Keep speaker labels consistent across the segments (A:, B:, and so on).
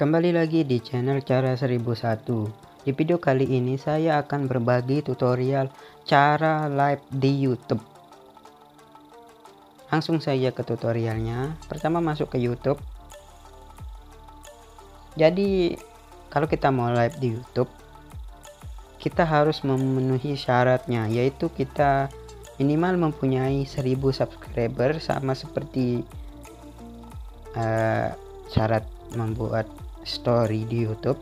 A: Kembali lagi di channel cara 1001 Di video kali ini saya akan berbagi tutorial cara live di youtube. Langsung saja ke tutorialnya. Pertama masuk ke youtube. Jadi kalau kita mau live di youtube Kita harus memenuhi syaratnya Yaitu kita minimal mempunyai 1000 subscriber Sama seperti uh, syarat membuat story di YouTube.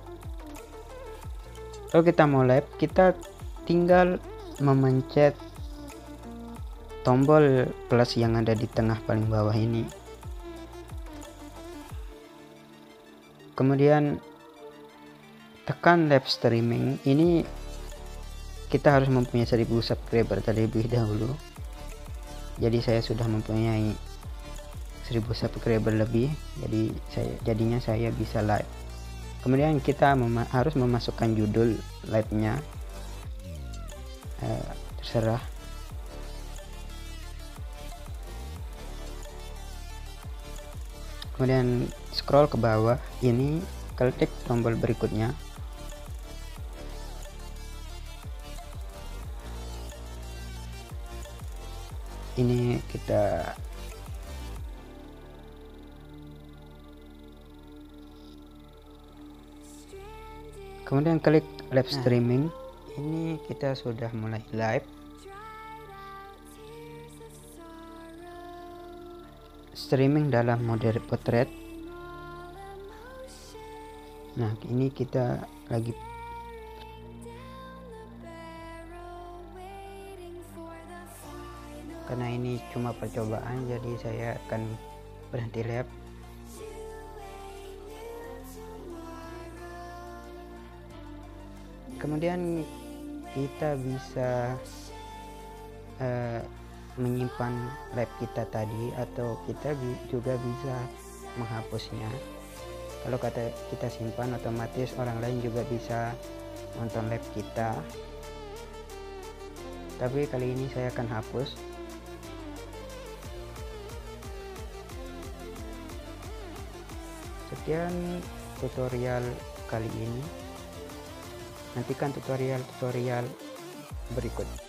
A: Kalau kita mau live kita tinggal memencet tombol plus yang ada di tengah paling bawah ini. Kemudian tekan live streaming. Ini kita harus mempunyai 1000 subscriber terlebih dahulu. Jadi saya sudah mempunyai 1000 subscriber lebih jadi saya jadinya saya bisa live. Kemudian kita mem harus memasukkan judul live nya eh, terserah. Kemudian scroll ke bawah ini klik tombol berikutnya. Ini kita kemudian klik live nah, streaming. ini kita sudah mulai live. Streaming dalam mode potret nah ini kita lagi karena ini cuma percobaan jadi saya akan berhenti live kemudian kita bisa uh, menyimpan lab kita tadi atau kita juga bisa menghapusnya. Kalau kata kita simpan otomatis orang lain juga bisa nonton lab kita. Tapi kali ini saya akan hapus. Sekian tutorial kali ini Nantikan tutorial-tutorial berikut.